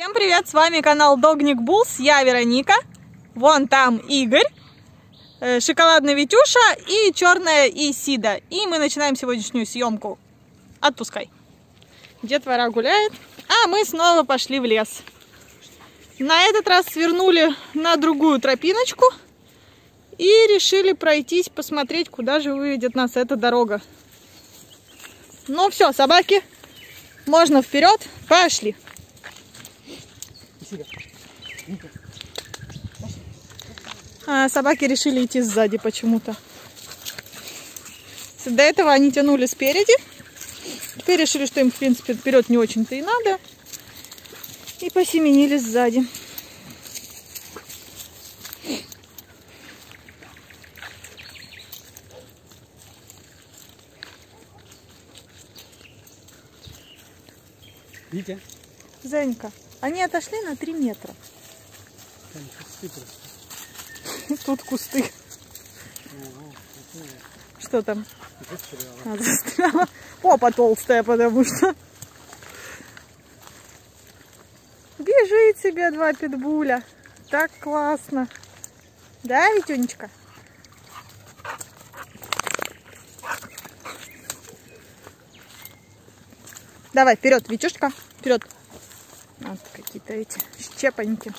Всем привет, с вами канал Dognik Bulls, я Вероника, вон там Игорь, э, шоколадная Витюша и черная Исида. И мы начинаем сегодняшнюю съемку. Отпускай. Детвора гуляет, а мы снова пошли в лес. На этот раз свернули на другую тропиночку и решили пройтись, посмотреть, куда же выведет нас эта дорога. Ну все, собаки, можно вперед, пошли. А собаки решили идти сзади почему-то. До этого они тянули спереди. Теперь решили, что им, в принципе, вперед не очень-то и надо. И посеменили сзади. Витя, Зенька, они отошли на 3 метра. там кусты просто. Тут кусты. Что там? застряло. А, застряла. Попа толстая, потому что. Бежит себе два питбуля. Так классно. Да, Витюнечка? Давай, вперед, Витюшка, вперед. Какие-то эти щепоньки.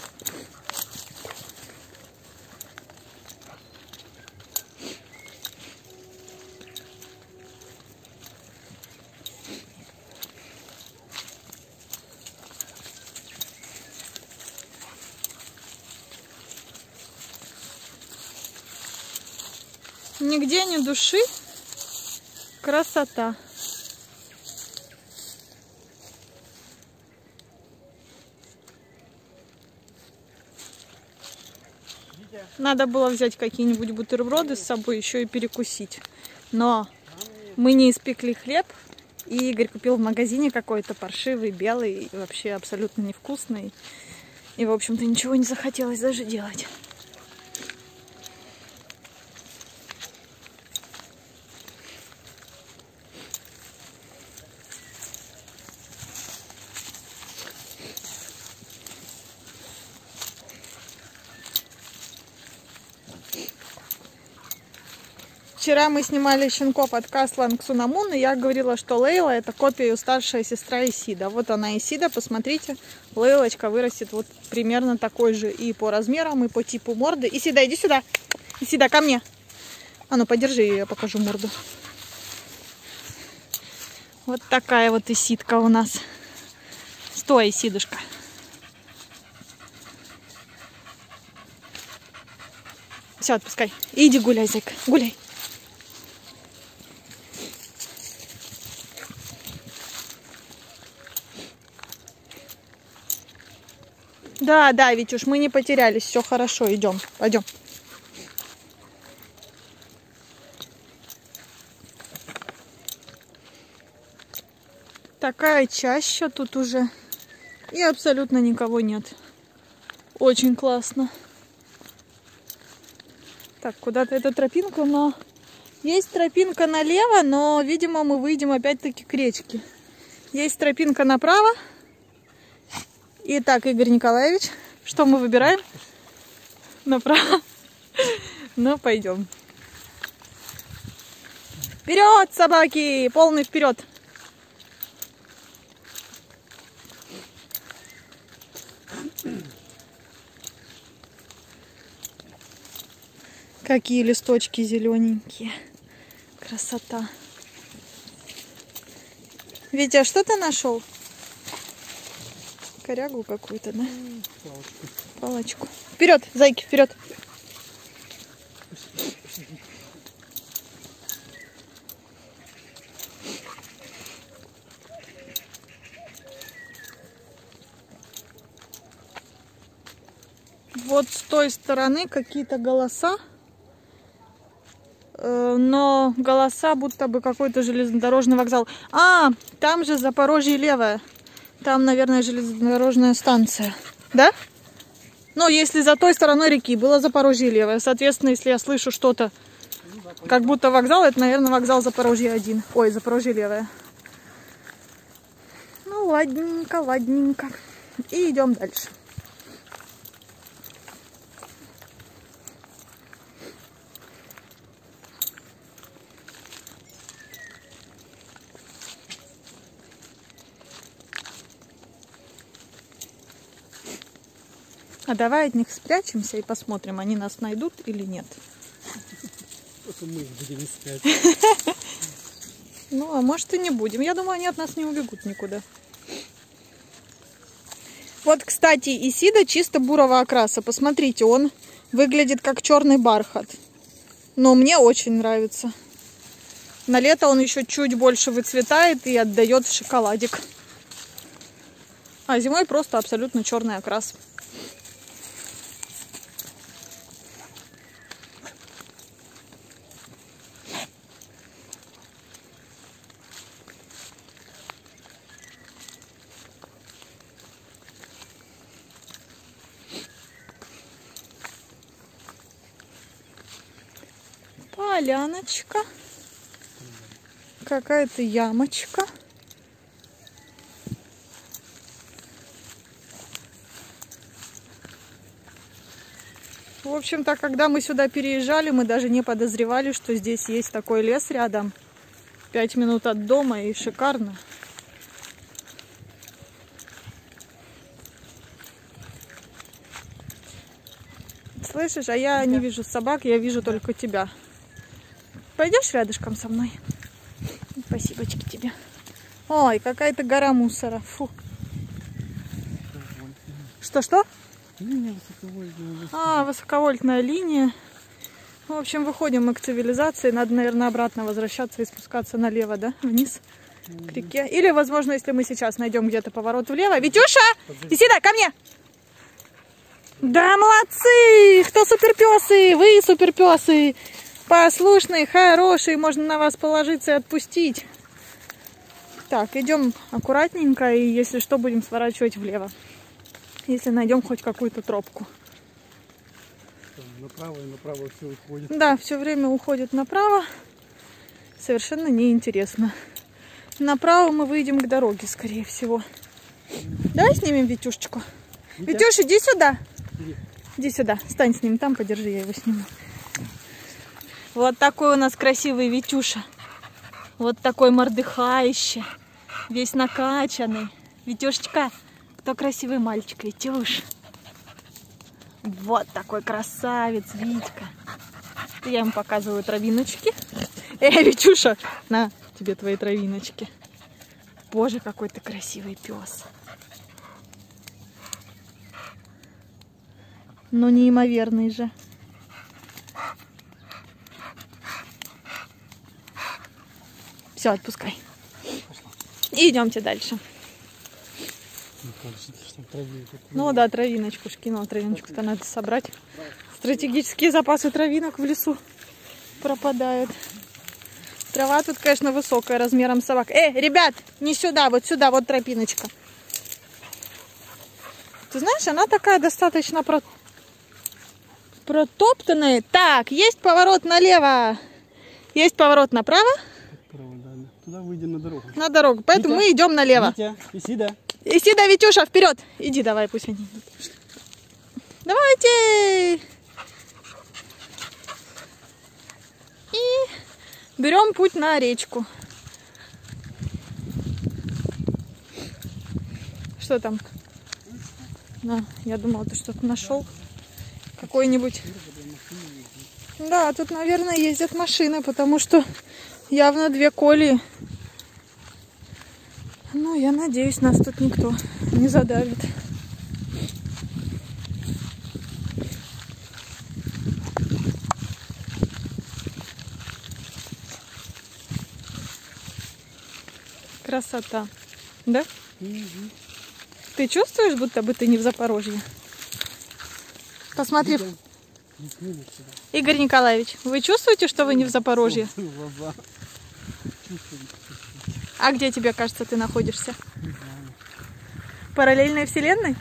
Нигде ни души. Красота. Надо было взять какие-нибудь бутерброды с собой еще и перекусить. Но мы не испекли хлеб. И Игорь купил в магазине какой-то паршивый, белый, вообще абсолютно невкусный. И, в общем-то, ничего не захотелось даже делать. Вчера мы снимали щенков от Каслан Ксунамун, и я говорила, что Лейла это копия ее старшая сестра Исида. Вот она Исида, посмотрите, Лейлочка вырастет вот примерно такой же и по размерам, и по типу морды. Исида, иди сюда, Исида, ко мне. А ну, подержи ее, я покажу морду. Вот такая вот Исидка у нас. Стой, Исидушка. Все, отпускай. Иди гуляй, зайка, гуляй. Да, да, Витюш, мы не потерялись, все хорошо, идем, пойдем. Такая чаща тут уже, и абсолютно никого нет. Очень классно. Так, куда-то эта тропинка, но есть тропинка налево, но, видимо, мы выйдем опять-таки к речке. Есть тропинка направо. Итак, Игорь Николаевич, что мы выбираем? Направо. Ну, пойдем. Вперед, собаки! Полный вперед! Какие листочки зелененькие. Красота. Витя, что ты нашел? Корягу какую-то, да? палочку. Палочку. Вперед, зайки, вперед. Вот с той стороны какие-то голоса. Э, Но голоса будто бы какой-то железнодорожный вокзал. А, там же Запорожье левое. Там, наверное, железнодорожная станция. Да? Ну, если за той стороной реки было Запорожье левое. Соответственно, если я слышу что-то, как будто вокзал, это, наверное, вокзал Запорожье один. Ой, Запорожье левое. Ну, ладненько, ладненько. И идем дальше. А давай от них спрячемся и посмотрим, они нас найдут или нет. Мы их будем искать. Ну, а может и не будем. Я думаю, они от нас не убегут никуда. Вот, кстати, Исида чисто бурого окраса. Посмотрите, он выглядит как черный бархат. Но мне очень нравится. На лето он еще чуть больше выцветает и отдает в шоколадик. А зимой просто абсолютно черный окрас. Поляночка. Какая-то ямочка. В общем-то, когда мы сюда переезжали, мы даже не подозревали, что здесь есть такой лес рядом. Пять минут от дома и шикарно. Слышишь, а я не вижу собак, я вижу только тебя. Пойдешь рядышком со мной? Спасибочки тебе. Ой, какая-то гора мусора. Фу. Что-что? Линия высоковольтная. А, высоковольтная линия. В общем, выходим мы к цивилизации. Надо, наверное, обратно возвращаться и спускаться налево, да? Вниз к реке. Или, возможно, если мы сейчас найдем где-то поворот влево. Витюша, иди сюда, ко мне! Да, молодцы! Кто суперпесы? Вы суперпесы! Послушные, хорошие, можно на вас положиться и отпустить. Так, идем аккуратненько, и если что, будем сворачивать влево. Если найдем хоть какую-то тропку. Направо и направо все уходит. Да, все время уходит направо. Совершенно неинтересно. Направо мы выйдем к дороге, скорее всего. Давай снимем Витюшечку. Витюш, иди сюда. Иди. Иди сюда. Стань с ним там, подержи, я его сниму. Вот такой у нас красивый Витюша. Вот такой мордыхающий. Весь накачанный. Витюшечка, кто красивый мальчик, Витюш? Вот такой красавец, Витька. Я им показываю травиночки. Эй, Витюша, на тебе твои травиночки. Боже, какой ты красивый пес. Ну, неимоверный же. Все, отпускай. И идемте дальше. Ну, да, травиночку ж кинул. Травиночку-то надо собрать. Стратегические запасы травинок в лесу пропадают. Трава тут, конечно, высокая, размером собак. Эй, ребят, не сюда, вот сюда, вот тропиночка. Ты знаешь, она такая достаточно про... протоптанная. Так, есть поворот налево. Есть поворот направо. Туда выйдем на дорогу. на дорогу. Поэтому Витя. мы идем налево. Витя, иди, да. Иди, да, Витюша, вперед. Иди давай, пусть они идут. Давайте. И берем путь на речку. Что там? На, я думала, ты что-то нашел. Какой-нибудь. Да, тут, наверное, ездят машины, потому что явно две коли. Ну, я надеюсь, нас тут никто не задавит. Красота. Да? Мгм. Ты чувствуешь, будто бы ты не в Запорожье? Посмотри. Игорь Николаевич, вы чувствуете, что вы не в Запорожье? А где тебе кажется, ты находишься? Параллельной вселенной?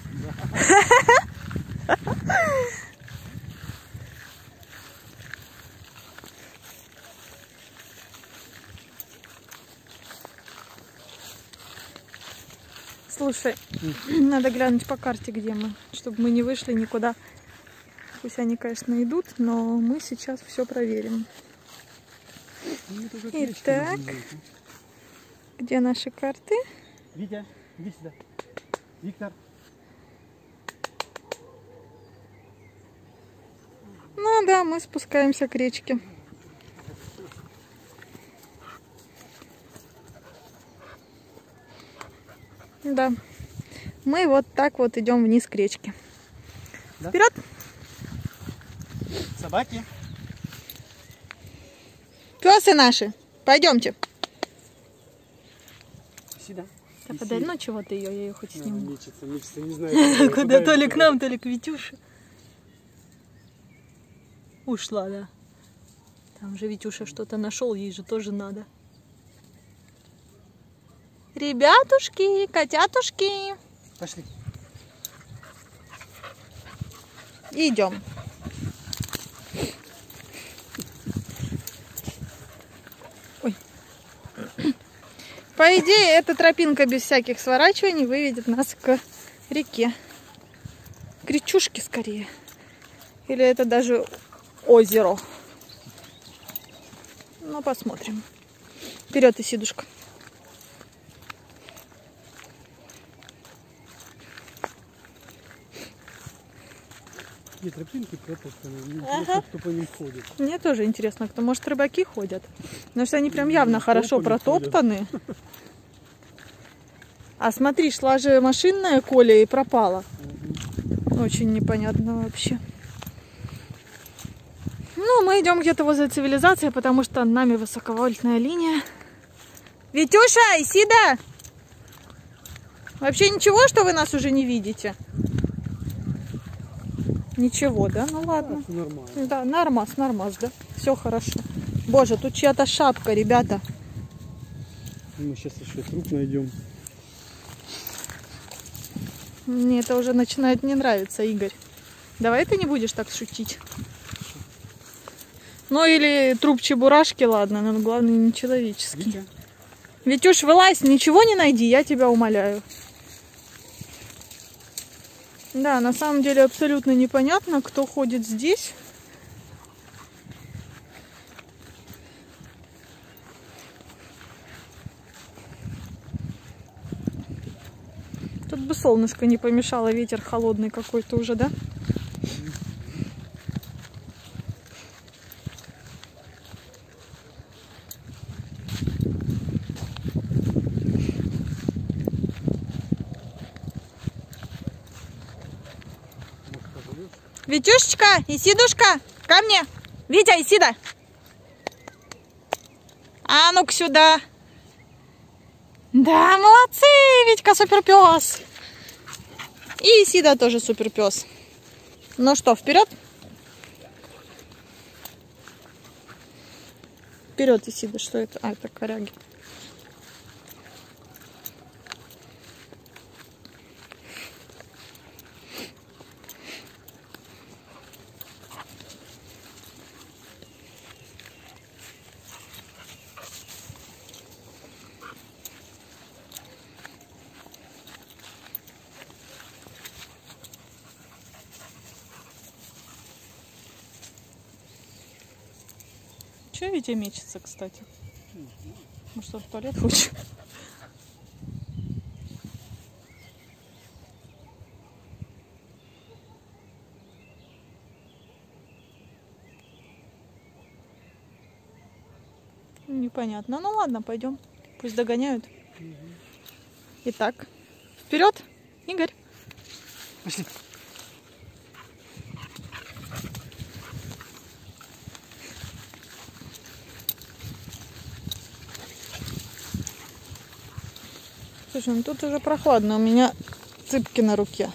Слушай, надо глянуть по карте, где мы, чтобы мы не вышли никуда. Пусть они, конечно, идут, но мы сейчас все проверим. Итак. Где наши карты? Витя, иди сюда. Виктор. Ну да, мы спускаемся к речке. Да. Мы вот так вот идем вниз к речке. Да? Вперед! Собаки. Песы наши! Пойдемте. Сюда. Да подожди, ну чего ты ее, я ее хоть Она сниму. мечется, мечется, не знаю. Куда то ли к нам, то ли к Витюше. Ушла, да. Там же Витюша что-то нашел, ей же тоже надо. Ребятушки, котятушки, Пошли. идем. По идее, эта тропинка без всяких сворачиваний выведет нас к реке. К речушке скорее. Или это даже озеро. Ну, посмотрим. Вперед, Исидушка. Такие тропинки протоптанные. Мне Ага. интересно, кто по ним ходит. Мне тоже интересно, кто, может, рыбаки ходят. Потому что они прям явно хорошо толпами протоптаны. А смотри, шла же машинная Коля и пропала. Очень непонятно вообще. Ну, мы идем где-то возле цивилизации, потому что над нами высоковольтная линия. Витюша, Исида! Вообще ничего, что вы нас уже не видите? Ничего, да? Ну ладно. Все нормально. Да, нормас, нормас, да. Все хорошо. Боже, тут чья-то шапка, ребята. Мы сейчас еще труп найдем. Мне это уже начинает не нравиться, Игорь. Давай ты не будешь так шутить. Ну или труп чебурашки, ладно, но главное не человеческий. Витя. Витюш, вылазь, ничего не найди, я тебя умоляю. Да, на самом деле абсолютно непонятно, кто ходит здесь. Тут бы солнышко не помешало, ветер холодный какой-то уже, да? Может, пожалеешь? Витюшечка, Исидушка, ко мне. Витя, Исида. А ну-ка сюда. Да, молодцы, Витька супер пес. И Исида тоже супер пес. Ну что, вперед? Вперед, Исида, что это? А, это коряги. Че Витя мечется, кстати? Может, он в туалет хочет? Непонятно. Ну ладно, пойдем. Пусть догоняют. Итак, вперед, Игорь. Пошли. Слушай, ну тут уже прохладно, у меня цыпки на руке.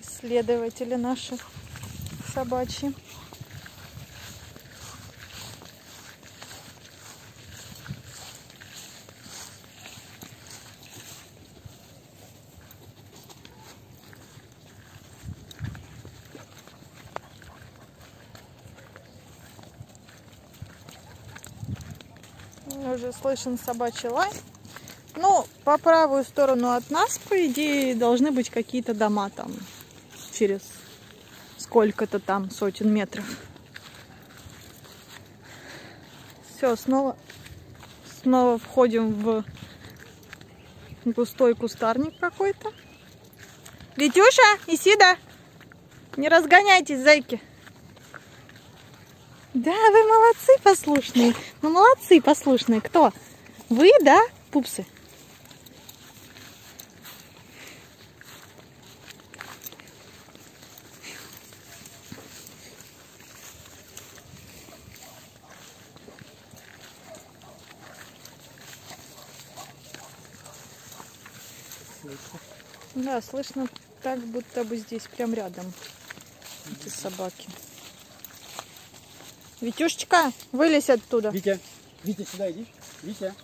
Исследователи наши собачьи. Уже слышен собачий лай. Ну, по правую сторону от нас, по идее, должны быть какие-то дома там через сколько-то там сотен метров. Все, снова, снова входим в густой кустарник какой-то. Витюша, Исида, не разгоняйтесь, зайки. Да, вы молодцы послушные. Ну, молодцы послушные. Кто? Вы, да, пупсы? Да, слышно так, будто бы здесь прям рядом эти собаки. Витюшечка, вылезь оттуда. Витя, Витя, сюда иди. Витя.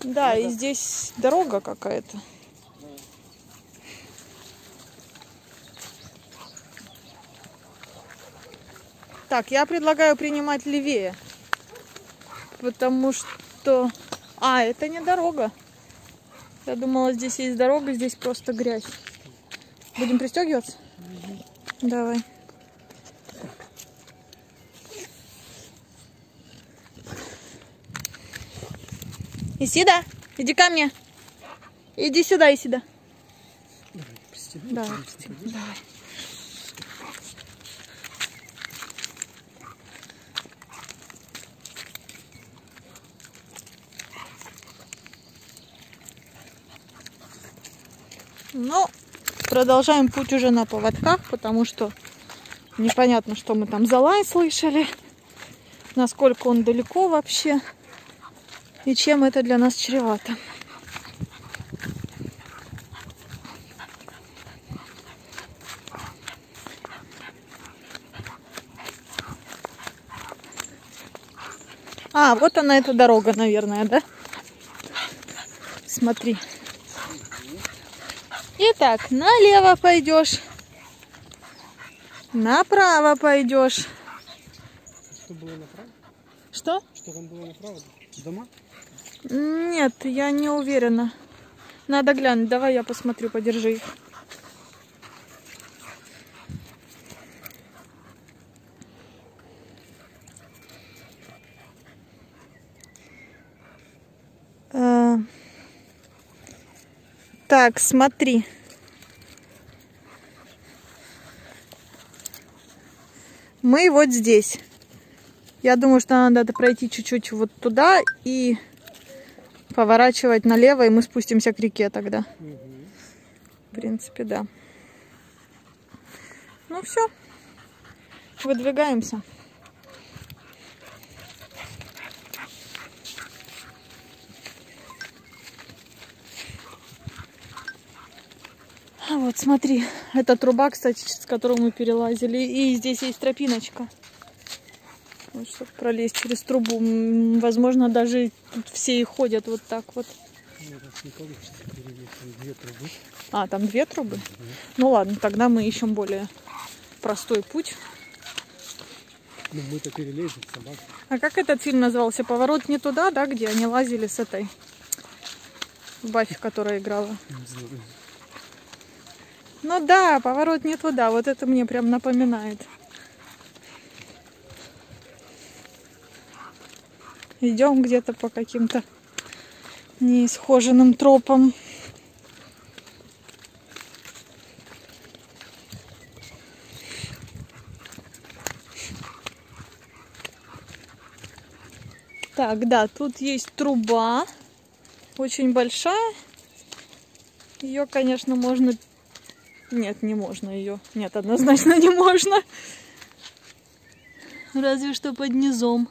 Да, и здесь дорога какая-то. Так, я предлагаю принимать левее. Потому что... А, это не дорога. Я думала, здесь есть дорога, здесь просто грязь. Будем пристегиваться? Давай. Исида, иди ко мне. Иди сюда, Исида. Давай. Давай, пристегни, давай. Ну, продолжаем путь уже на поводках, потому что непонятно, что мы там за лай слышали, насколько он далеко вообще и чем это для нас чревато. А, вот она эта дорога, наверное, да? Смотри. Итак, налево пойдешь. Направо пойдешь. Что было направо? Что? Что там было направо? Дома? Нет, я не уверена. Надо глянуть. Давай я посмотрю, подержи их. Э, Так, смотри. Мы вот здесь. Я думаю, что надо пройти чуть-чуть вот туда и поворачивать налево, и мы спустимся к реке тогда. В принципе, да. Ну все, выдвигаемся. А вот смотри, это труба, кстати, с которой мы перелазили. И здесь есть тропиночка. Вот, чтобы пролезть через трубу. Возможно, даже тут все и ходят вот так вот. Ну, не получится две трубы. А, там две трубы? Ну ладно, тогда мы ищем более простой путь. Ну, мы-то перелезем, собака. А как этот фильм назывался? Поворот не туда, да, где они лазили с этой Баффи, которая играла. Ну да, поворот не туда. Вот это мне прям напоминает. Идем где-то по каким-то неисхоженным тропам. Так, да, тут есть труба, очень большая. Ее, конечно, можно... Нет, не можно ее. Нет, однозначно не можно. Разве что под низом.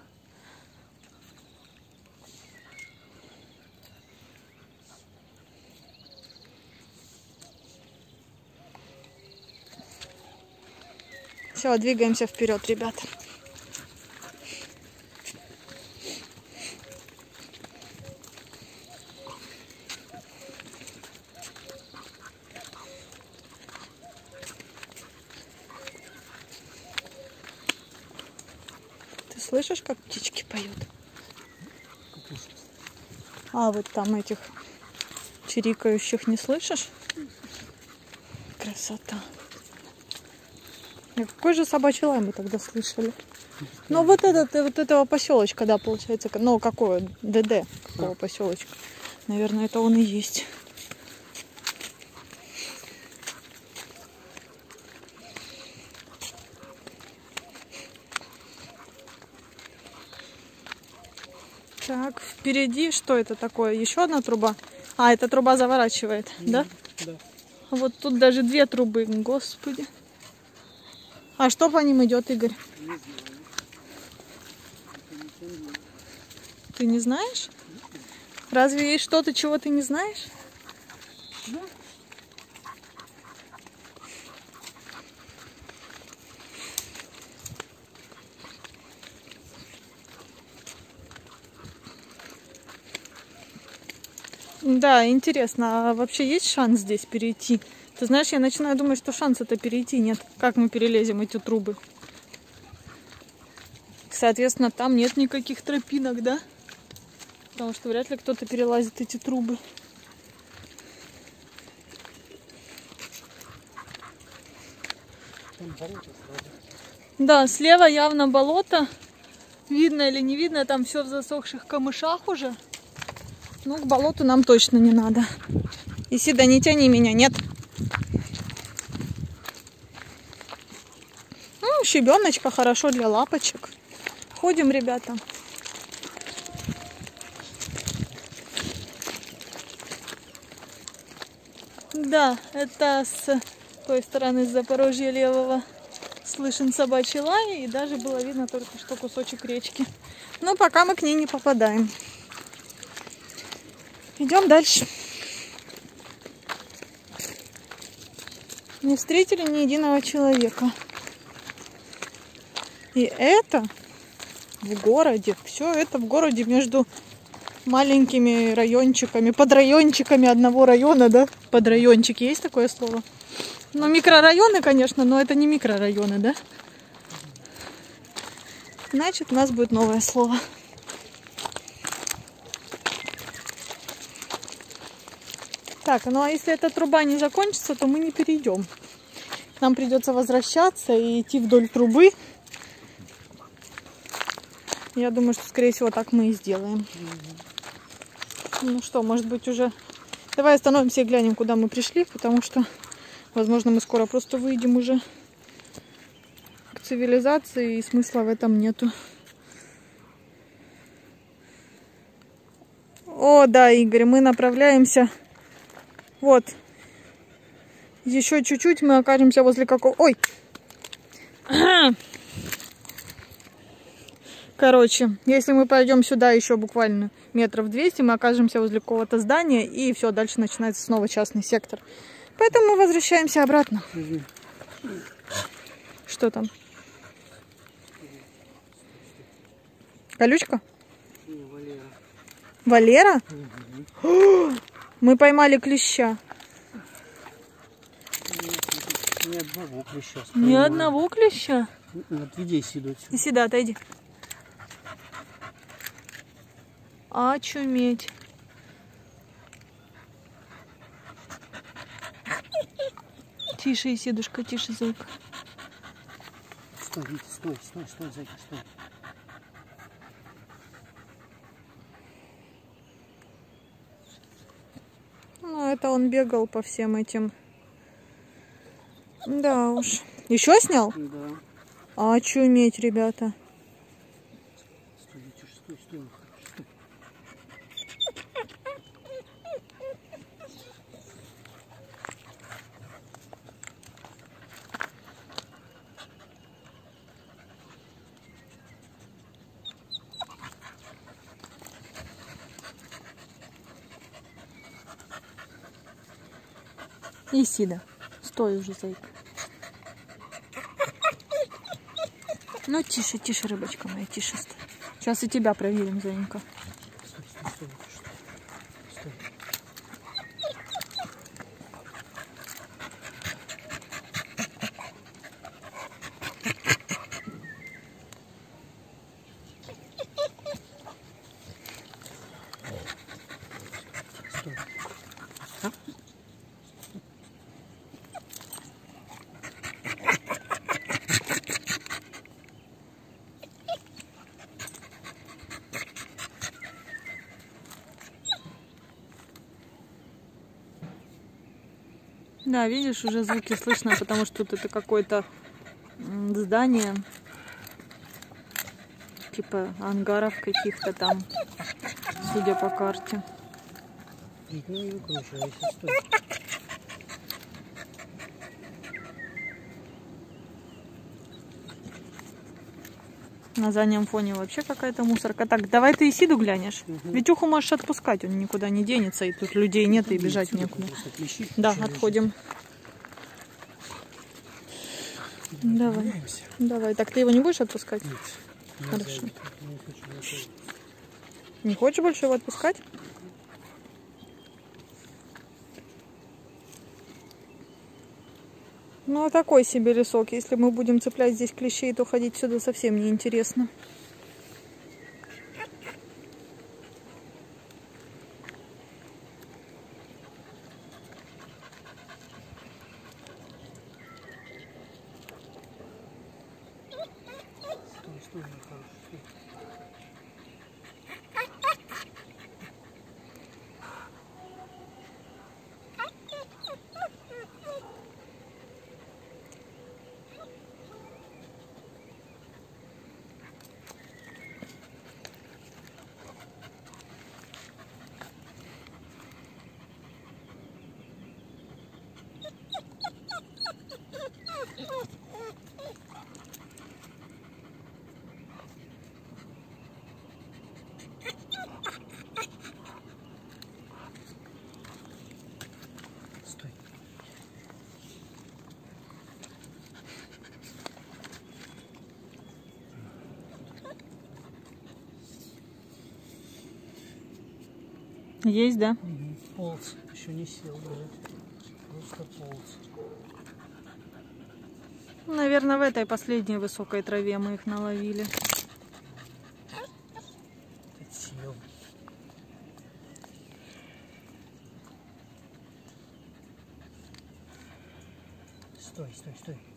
Все, двигаемся вперед, ребят. Ты слышишь, как птички поют? А вот там этих чирикающих не слышишь? Красота. А какой же собачий лай мы тогда слышали? Ну вот этот, вот этого поселочка, да, получается. Ну какое? ДД. Какого поселочка? Наверное, это он и есть. Так, впереди что это такое? Еще одна труба? А, эта труба заворачивает, да? Да. Вот тут даже две трубы, господи. А что по ним идет, Игорь? Ты не знаешь? Разве есть что-то, чего ты не знаешь? Да, интересно, а вообще есть шанс здесь перейти? Ты знаешь, я начинаю думать, что шанса-то перейти нет. Как мы перелезем эти трубы? Соответственно, там нет никаких тропинок, да? Потому что вряд ли кто-то перелазит эти трубы. Да, слева явно болото. Видно или не видно, там все в засохших камышах уже. Ну, к болоту нам точно не надо. Исида, не тяни меня, нет. Ну, щебеночка хорошо для лапочек. Ходим, ребята. Да, это с той стороны, с Запорожья левого, слышен собачий лай, и даже было видно только что кусочек речки. Но пока мы к ней не попадаем. Идем дальше. Не встретили ни единого человека. И это в городе, все это в городе между маленькими райончиками, подрайончиками одного района, да? Подрайончики, есть такое слово? Ну, микрорайоны, конечно, но это не микрорайоны, да? Значит, у нас будет новое слово. Так, ну а если эта труба не закончится, то мы не перейдем. Нам придется возвращаться и идти вдоль трубы. Я думаю, что, скорее всего, так мы и сделаем. Ну что, может быть, уже... Давай остановимся и глянем, куда мы пришли, потому что, возможно, мы скоро просто выйдем уже к цивилизации, и смысла в этом нету. О, да, Игорь, мы направляемся... Вот. Еще чуть-чуть мы окажемся возле какого... Ой! Короче, если мы пойдем сюда еще буквально метров 200, мы окажемся возле какого-то здания, и все, дальше начинается снова частный сектор. Поэтому мы возвращаемся обратно. Угу. Что там? Колючка? Валера. Валера? Угу. Мы поймали клеща. Ни одного клеща. Ни одного клеща? Отведи сюда. И сюда, отойди. Очуметь. Тише, Исидушка, тише, зайка. Стой, Витя, стой, стой, стой, зайка, стой. Ну, это он бегал по всем этим. Да уж. Еще снял? Да. А очуметь, ребята. Стой, Витюш, стой, стой. стой. Исида. Стой уже, зайка. Ну, тише, тише, рыбочка моя, тише. Сейчас и тебя проверим, зайенька. Стой, стой, стой, Витюш, стой. Стой. Да, видишь, уже звуки слышно, потому что тут это какое-то здание. Типа ангаров каких-то там, судя по карте. Вить, ну не выкручивайся, стой. На заднем фоне вообще какая-то мусорка. Так, давай ты Исиду глянешь. Мгм. Витюху можешь отпускать, он никуда не денется, и тут людей нет, и бежать некуда. Да, отходим. Давай, давай. Так, ты его не будешь отпускать? Нет, Хорошо. Не хочешь больше его отпускать? Ну, а такой себе лесок. Если мы будем цеплять здесь клещей, то ходить сюда совсем не интересно. Стой, стой, мой хороший, стой. Стой. Есть, да? Полз, еще не сел, блядь. Просто полз. Наверное, в этой последней высокой траве мы их наловили. Стой, стой, стой.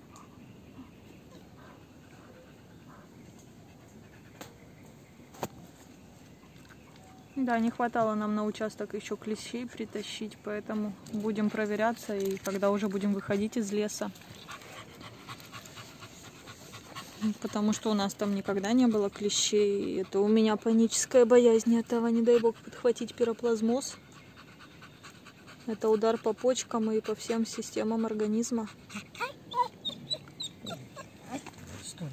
Да, не хватало нам на участок еще клещей притащить, поэтому будем проверяться и когда уже будем выходить из леса. Потому что у нас там никогда не было клещей. Это у меня паническая боязнь этого, не дай бог, подхватить пироплазмоз. Это удар по почкам и по всем системам организма. Стой.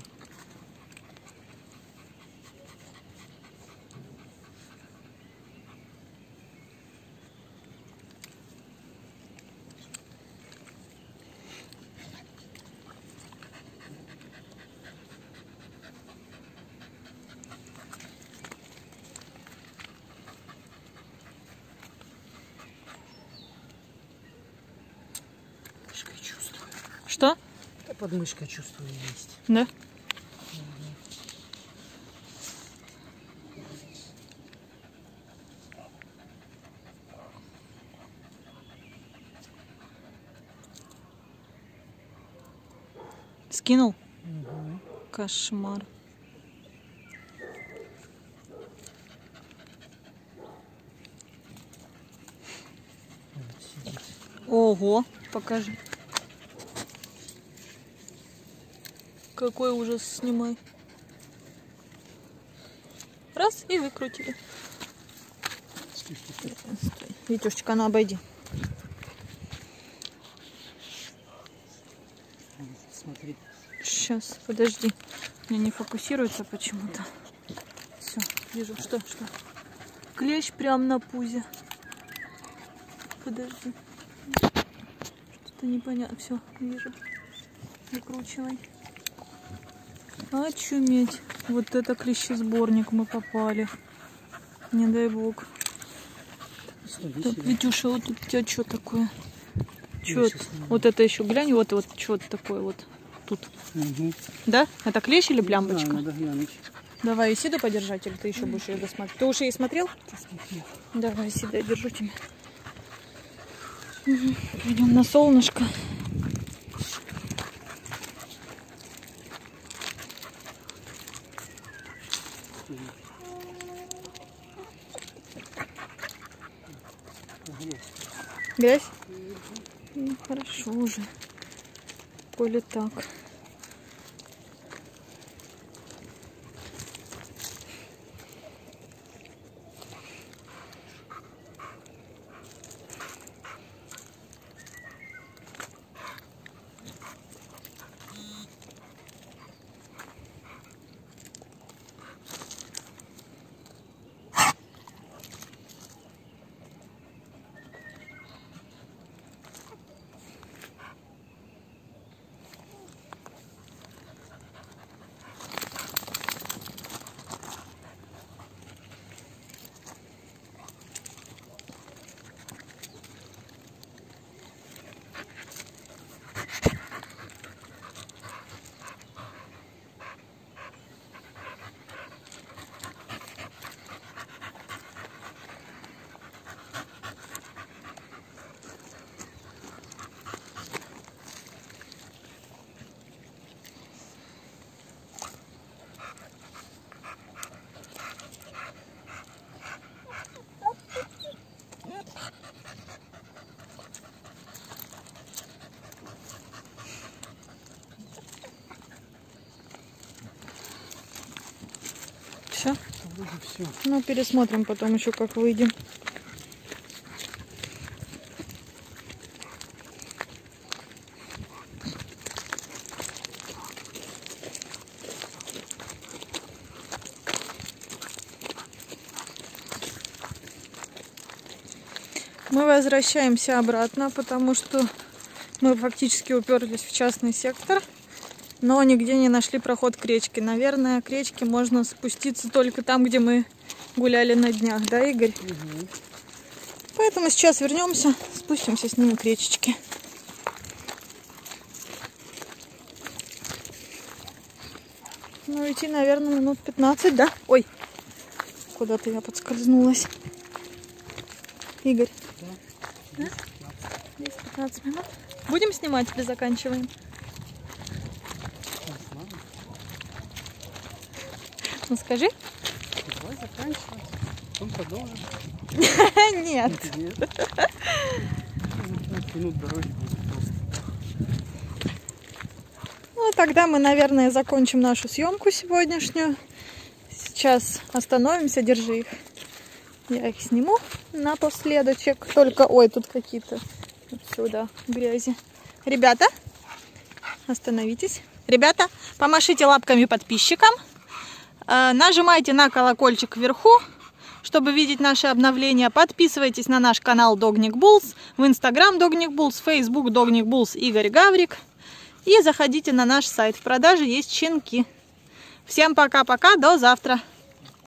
Мышкой чувствую. Что? Да под мышкой чувствую есть. Да? Скинул? Мгм. Кошмар. Ого, покажи. Какой ужас, снимай. Раз и выкрутили. Витюшечка, ну обойди. Смотри. Сейчас, подожди. Меня не фокусируется почему-то. Все, вижу. Что, что? Клещ прям на пузе. Подожди. Что-то непонятно. Все, вижу. Выкручивай. Очуметь. Вот это клещесборник мы попали. Не дай бог. Так. Витюша, вот тут у тебя что такое? Что. Вот это еще глянь, вот, вот что такое вот тут. Мгм. Да? Это клещ или Да, блямбочка? надо глянуть. Давай Исиду подержать, или ты еще будешь ее досматривать? Ты уже и смотрел? Посмотри. Давай, Исида, я держу тебя. Мгм. Пойдем на солнышко. Грязь. Ну, хорошо уже. Коли так. Все. Вроде все. Ну, пересмотрим потом еще, как выйдем. Мы возвращаемся обратно, потому что мы фактически уперлись в частный сектор, но нигде не нашли проход к речке. Наверное, к речке можно спуститься только там, где мы гуляли на днях, да, Игорь? Мгм. Поэтому сейчас вернемся, спустимся с ними к речечке. Ну, идти, наверное, минут 15, да? Ой, куда-то я подскользнулась. Игорь. Да? 10-15 минут. Будем снимать или заканчиваем? Не знаю. Ну, скажи. Давай заканчивать. Потом продолжим. Нет. Нет. Ну, 15 минут дороги будет просто. Ну, тогда мы, наверное, закончим нашу съемку сегодняшнюю. Сейчас остановимся, держи их. Я их сниму напоследочек. Только, ой, тут какие-то сюда грязи. Ребята, остановитесь. Ребята, помашите лапками подписчикам. Э, Нажимайте на колокольчик вверху, чтобы видеть наши обновления. Подписывайтесь на наш канал Dognik Bulls, в Instagram Dognik Bulls, Facebook Dognik Bulls Игорь Гаврик. И заходите на наш сайт. В продаже есть щенки. Всем пока-пока, до завтра.